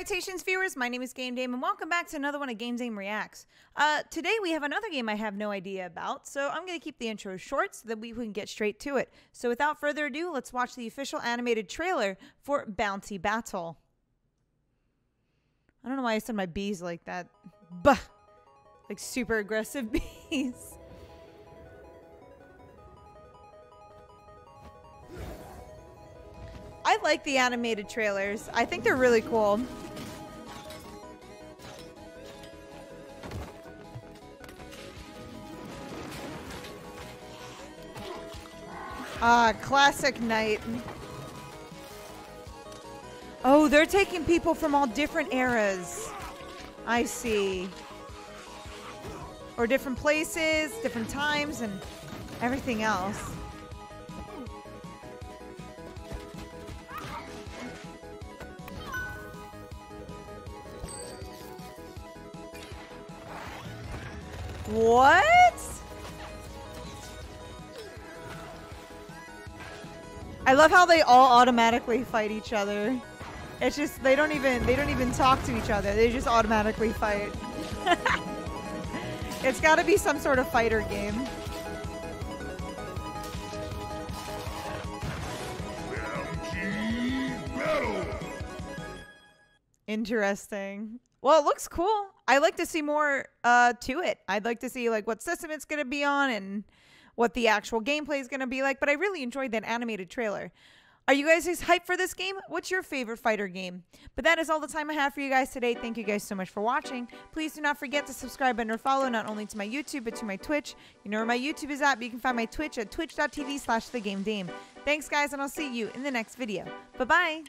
Salutations, viewers. My name is Game Dame, and welcome back to another one of Game Dame Reacts. Uh, today we have another game I have no idea about, so I'm going to keep the intro short so that we can get straight to it. So without further ado, let's watch the official animated trailer for Bounty Battle. I don't know why I said my bees like that. Bah! Like super aggressive bees. I like the animated trailers. I think they're really cool. Ah, classic Knight. Oh, they're taking people from all different eras. I see. Or different places, different times, and everything else. What? I love how they all automatically fight each other. It's just they don't even they don't even talk to each other. They just automatically fight. it's got to be some sort of fighter game. Interesting. Well, it looks cool. I'd like to see more uh, to it. I'd like to see like what system it's going to be on and what the actual gameplay is going to be like. But I really enjoyed that animated trailer. Are you guys hyped for this game? What's your favorite fighter game? But that is all the time I have for you guys today. Thank you guys so much for watching. Please do not forget to subscribe and or follow not only to my YouTube but to my Twitch. You know where my YouTube is at, but you can find my Twitch at twitch.tv slash thegamedame. Thanks guys, and I'll see you in the next video. Bye-bye.